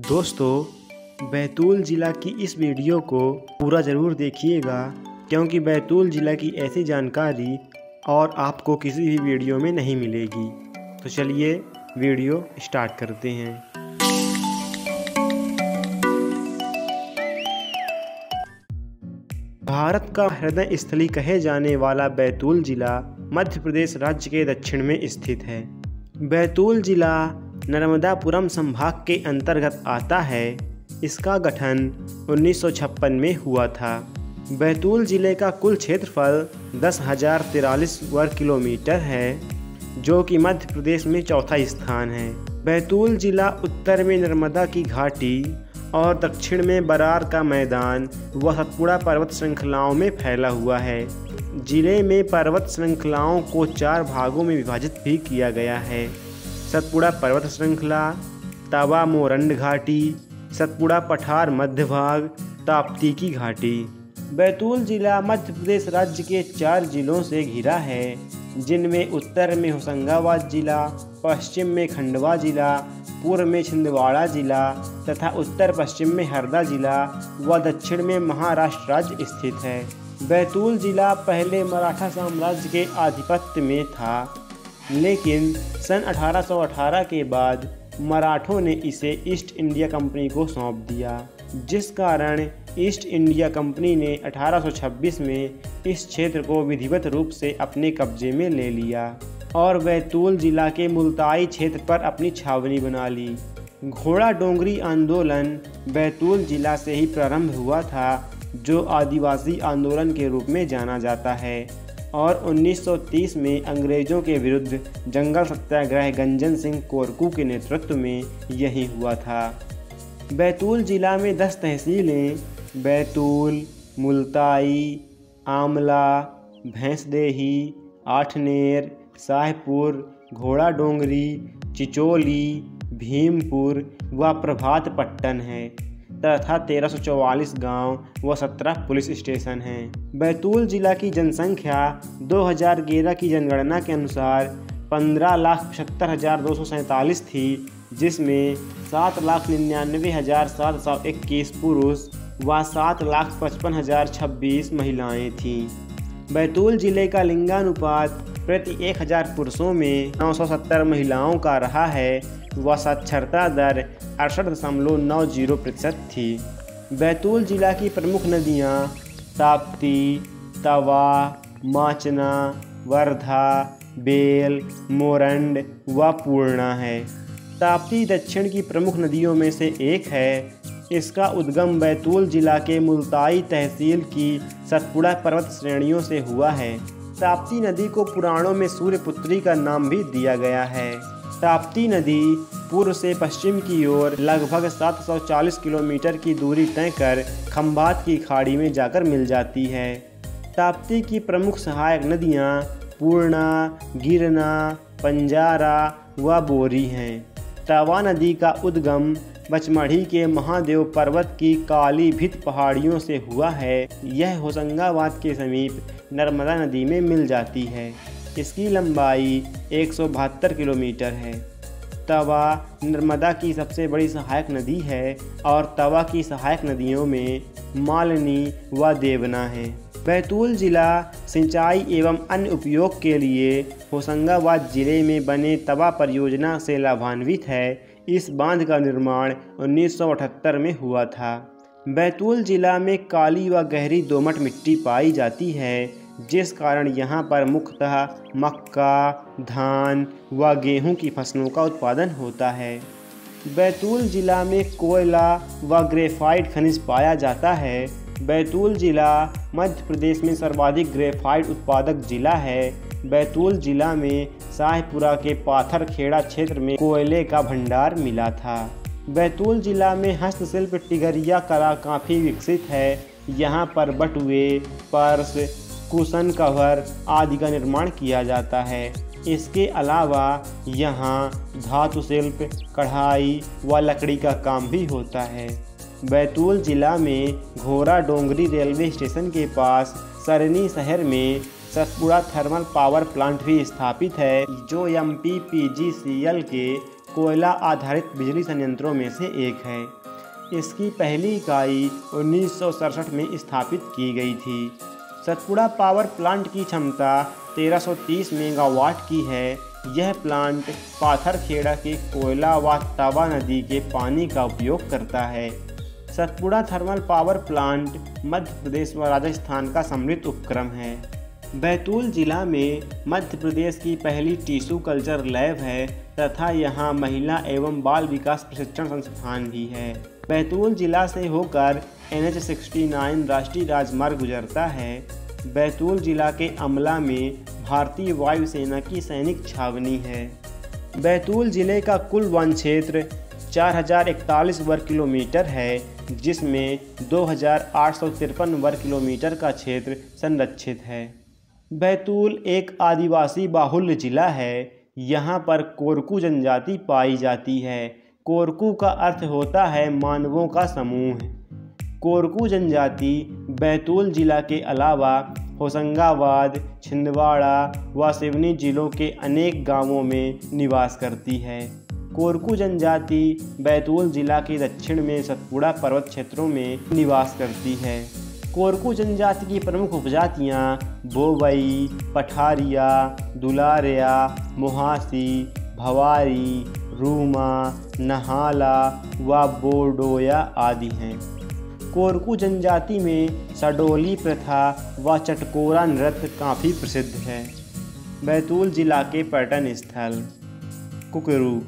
दोस्तों, बैतूल ज़िला की इस वीडियो को पूरा ज़रूर देखिएगा, क्योंकि बैतूल ज़िला की ऐसी जानकारी और आपको किसी भी वीडियो में नहीं मिलेगी। तो चलिए वीडियो स्टार्ट करते हैं। भारत का हृदय स्थली कहे जाने वाला बैतूल ज़िला मध्य प्रदेश राज्य के दक्षिण में स्थित है। बैतूल ज़िला नर्मदापुरम संभाग के अंतर्गत आता है। इसका गठन 1956 में हुआ था। बैतूल ज़िले का कुल क्षेत्रफल दस हज़ार तिरालीस वर्ग किलोमीटर है, जो कि मध्य प्रदेश में चौथा स्थान है। बैतूल ज़िला उत्तर में नर्मदा की घाटी और दक्षिण में बरार का मैदान व सतपुड़ा पर्वत श्रृंखलाओं में फैला हुआ है। ज़िले में पर्वत श्रृंखलाओं को चार भागों में विभाजित भी किया गया है। सतपुड़ा पर्वत श्रृंखला, तवा मोरंड घाटी, सतपुड़ा पठार मध्य भाग, ताप्ती की घाटी। बैतूल जिला मध्य प्रदेश राज्य के चार जिलों से घिरा है। जिनमें उत्तर में होशंगाबाद जिला, पश्चिम में खंडवा जिला, पूर्व में छिंदवाड़ा जिला तथा उत्तर पश्चिम में हरदा जिला व दक्षिण में महाराष्ट्र राज्य स्थित है। बैतूल जिला पहले मराठा साम्राज्य के आधिपत्य में था। लेकिन सन 1818 के बाद मराठों ने इसे ईस्ट इंडिया कंपनी को सौंप दिया, जिस कारण ईस्ट इंडिया कंपनी ने 1826 में इस क्षेत्र को विधिवत रूप से अपने कब्जे में ले लिया और बैतूल जिला के मुल्ताई क्षेत्र पर अपनी छावनी बना ली। घोड़ा डोंगरी आंदोलन बैतूल जिला से ही प्रारंभ हुआ था, जो आदिवासी आंदोलन के रूप में जाना जाता है। और 1930 में अंग्रेज़ों के विरुद्ध जंगल सत्याग्रह गंजन सिंह कोरकू के नेतृत्व में यही हुआ था। बैतूल ज़िला में 10 तहसीलें, बैतूल, मुल्ताई, आमला, भैंसदेही, आठनेर शाहपुर घोड़ा डोंगरी, चिचोली, भीमपुर व प्रभात पट्टन है। तथा 1344 गाँव व 17 पुलिस स्टेशन हैं। बैतूल जिला की जनसंख्या 2011 की जनगणना के अनुसार पंद्रह लाख पचहत्तर हज़ार दो सौ सैंतालीस थी, जिसमें सात लाख निन्यानवे हज़ार सात सौ इक्कीस पुरुष व सात लाख पचपन हज़ार छब्बीस महिलाएँ थीं। बैतूल ज़िले का लिंगानुपात प्रति एक हज़ार पुरुषों में 970 महिलाओं का रहा है व साक्षरता दर अड़सठ दशमलव नौ ज़ीरो प्रतिशत थी। बैतूल जिला की प्रमुख नदियाँ ताप्ती, तवा, माचना, वर्धा, बेल, मोरंड व पूर्णा है। ताप्ती दक्षिण की प्रमुख नदियों में से एक है। इसका उद्गम बैतूल जिला के मुल्ताई तहसील की सतपुड़ा पर्वत श्रेणियों से हुआ है। ताप्ती नदी को पुराणों में सूर्यपुत्री का नाम भी दिया गया है। ताप्ती नदी पूर्व से पश्चिम की ओर लगभग 740 किलोमीटर की दूरी तय कर खम्बात की खाड़ी में जाकर मिल जाती है। ताप्ती की प्रमुख सहायक नदियाँ पूर्णा, गिरना, पंजारा व बोरी हैं। तवा नदी का उद्गम बचमढ़ी के महादेव पर्वत की काली भित पहाड़ियों से हुआ है। यह होशंगाबाद के समीप नर्मदा नदी में मिल जाती है। इसकी लंबाई एक सौ बहत्तर किलोमीटर है। तवा नर्मदा की सबसे बड़ी सहायक नदी है और तवा की सहायक नदियों में मालनी व देवना है। बैतूल ज़िला सिंचाई एवं अन्य उपयोग के लिए होशंगाबाद ज़िले में बने तवा परियोजना से लाभान्वित है। इस बाँध का निर्माण 1978 में हुआ था। बैतूल ज़िला में काली व गहरी दोमट मिट्टी पाई जाती है। जिस कारण यहाँ पर मुख्यतः मक्का, धान व गेहूँ की फ़सलों का उत्पादन होता है। बैतूल ज़िला में कोयला व ग्रेफाइट खनिज पाया जाता है। बैतूल ज़िला मध्य प्रदेश में सर्वाधिक ग्रेफाइट उत्पादक ज़िला है। बैतूल ज़िला में शाहपुरा के पाथर खेड़ा क्षेत्र में कोयले का भंडार मिला था। बैतूल ज़िला में हस्तशिल्प टिगरिया कला काफ़ी विकसित है। यहाँ पर बटुए, पर्स कुशन कवर आदि का निर्माण किया जाता है। इसके अलावा यहाँ धातु शिल्प, कढ़ाई व लकड़ी का काम भी होता है। बैतूल जिला में घोरा डोंगरी रेलवे स्टेशन के पास सरनी शहर में सतपुड़ा थर्मल पावर प्लांट भी स्थापित है, जो एम पी के कोयला आधारित बिजली संयंत्रों में से एक है। इसकी पहली इकाई उन्नीस सौ सड़सठ में स्थापित की गई थी। सतपुड़ा पावर प्लांट की क्षमता 1330 मेगावाट की है। यह प्लांट पाथरखेड़ा के कोयला व तवा नदी के पानी का उपयोग करता है। Satpura thermal power plant Madhya Pradesh व राजस्थान का समृद्ध उपक्रम है। बैतूल जिला में मध्य प्रदेश की पहली टिश्यू कल्चर लैब है तथा यहाँ महिला एवं बाल विकास प्रशिक्षण संस्थान भी है। बैतूल जिला से होकर एन एच राष्ट्रीय राजमार्ग गुजरता है। बैतूल जिला के अमला में भारतीय वायुसेना की सैनिक छावनी है। बैतूल ज़िले का कुल वन क्षेत्र चार हज़ार इकतालीस वर्ग किलोमीटर है, जिसमें दो हज़ार आठ सौ तिरपन वर्ग किलोमीटर का क्षेत्र संरक्षित है। बैतूल एक आदिवासी बाहुल्य जिला है, यहाँ पर कोरकू जनजाति पाई जाती है। कोरकू का अर्थ होता है मानवों का समूह। कोरकू जनजाति बैतूल जिला के अलावा होशंगाबाद, छिंदवाड़ा व सिवनी जिलों के अनेक गाँवों में निवास करती है। कोरकू जनजाति बैतूल जिला के दक्षिण में सतपुड़ा पर्वत क्षेत्रों में निवास करती है। कोरकू जनजाति की प्रमुख उपजातियाँ बोबई पठारिया, दुलारिया, मुहासी, भवारी रूमा, नहाला व बोडोया आदि हैं। कोरकू जनजाति में सडोली प्रथा व चटकोरा नृत्य काफ़ी प्रसिद्ध है। बैतूल जिला के पर्यटन स्थल, कुकरू।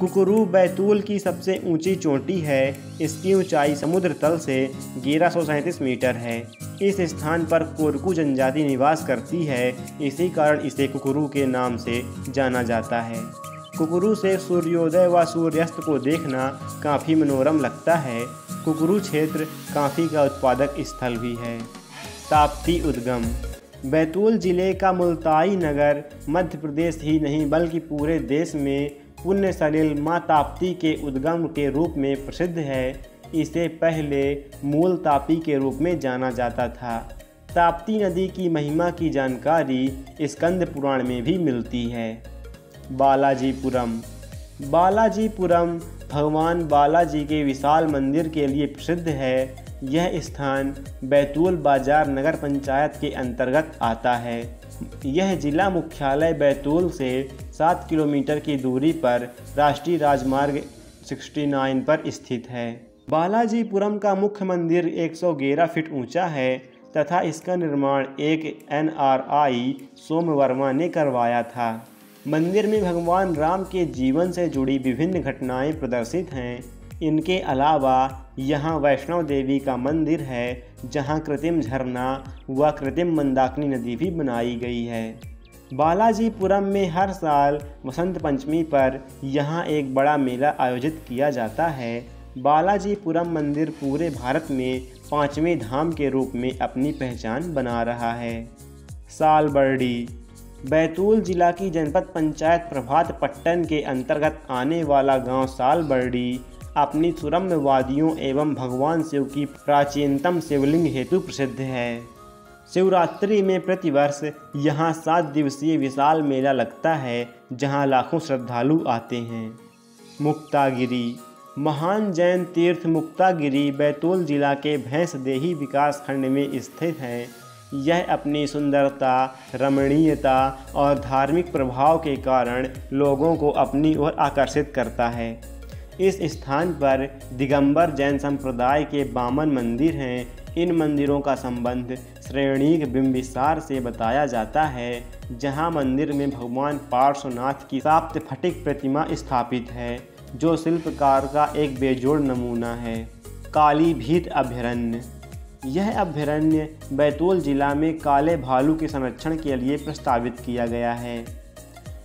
कुकरू बैतूल की सबसे ऊँची चोटी है। इसकी ऊंचाई समुद्र तल से ग्यारह मीटर है। इस स्थान पर कोरकू जनजाति निवास करती है। इसी कारण इसे कुकरू के नाम से जाना जाता है। कुकरू से सूर्योदय व सूर्यास्त को देखना काफ़ी मनोरम लगता है। कुकरू क्षेत्र काफ़ी का उत्पादक स्थल भी है। ताप्ती उद्गम। बैतूल ज़िले का मुल्ताई नगर मध्य प्रदेश ही नहीं बल्कि पूरे देश में पुण्य सलिल माँ ताप्ती के उद्गम के रूप में प्रसिद्ध है। इसे पहले मूल तापी के रूप में जाना जाता था। ताप्ती नदी की महिमा की जानकारी स्कंद पुराण में भी मिलती है। बालाजीपुरम। बालाजीपुरम भगवान बालाजी के विशाल मंदिर के लिए प्रसिद्ध है। यह स्थान बैतूल बाज़ार नगर पंचायत के अंतर्गत आता है। यह जिला मुख्यालय बैतूल से सात किलोमीटर की दूरी पर राष्ट्रीय राजमार्ग 69 पर स्थित है। बालाजीपुरम का मुख्य मंदिर 111 फीट ऊँचा है तथा इसका निर्माण एक एनआरआई सोमवर्मा ने करवाया था। मंदिर में भगवान राम के जीवन से जुड़ी विभिन्न घटनाएँ प्रदर्शित हैं। इनके अलावा यहाँ वैष्णव देवी का मंदिर है, जहाँ कृत्रिम झरना व कृत्रिम मंदाकिनी नदी भी बनाई गई है। बालाजीपुरम में हर साल वसंत पंचमी पर यहाँ एक बड़ा मेला आयोजित किया जाता है। बालाजीपुरम मंदिर पूरे भारत में पाँचवें धाम के रूप में अपनी पहचान बना रहा है। सालबर्डी बैतूल जिला की जनपद पंचायत प्रभात पट्टन के अंतर्गत आने वाला गाँव सालबर्डी अपनी सुरम्य वादियों एवं भगवान शिव की प्राचीनतम शिवलिंग हेतु प्रसिद्ध है। शिवरात्रि में प्रतिवर्ष यहाँ सात दिवसीय विशाल मेला लगता है, जहाँ लाखों श्रद्धालु आते हैं। मुक्तागिरी। महान जैन तीर्थ मुक्तागिरी बैतूल जिला के भैंसदेही विकास खंड में स्थित है। यह अपनी सुंदरता, रमणीयता और धार्मिक प्रभाव के कारण लोगों को अपनी ओर आकर्षित करता है। इस स्थान पर दिगंबर जैन संप्रदाय के बामन मंदिर हैं। इन मंदिरों का संबंध श्रेणीक बिंबिसार से बताया जाता है, जहाँ मंदिर में भगवान पार्श्वनाथ की साप्त फटिक प्रतिमा स्थापित है, जो शिल्पकार का एक बेजोड़ नमूना है। काली भीत अभ्यारण्य। यह अभ्यारण्य बैतूल जिला में काले भालू के संरक्षण के लिए प्रस्तावित किया गया है।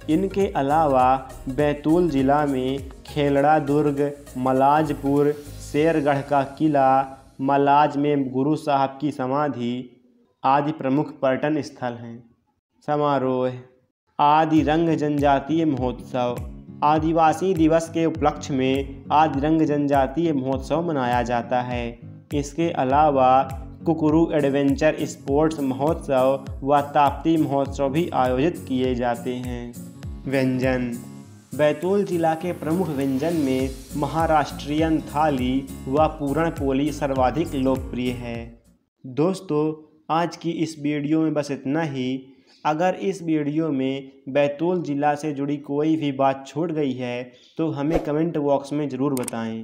इनके अलावा बैतूल जिला में खेलड़ा दुर्ग, मलाजपुर, शेरगढ़ का किला, मलाज में गुरु साहब की समाधि आदि प्रमुख पर्यटन स्थल हैं। समारोह, आदि रंग जनजातीय महोत्सव, आदिवासी दिवस के उपलक्ष्य में आदि रंग जनजातीय महोत्सव मनाया जाता है। इसके अलावा कुकरू एडवेंचर स्पोर्ट्स महोत्सव व ताप्ती महोत्सव भी आयोजित किए जाते हैं। व्यंजन। बैतूल जिला के प्रमुख व्यंजन में महाराष्ट्रियन थाली व पूरण पोली सर्वाधिक लोकप्रिय है। दोस्तों, आज की इस वीडियो में बस इतना ही। अगर इस वीडियो में बैतूल ज़िला से जुड़ी कोई भी बात छूट गई है तो हमें कमेंट बॉक्स में ज़रूर बताएँ।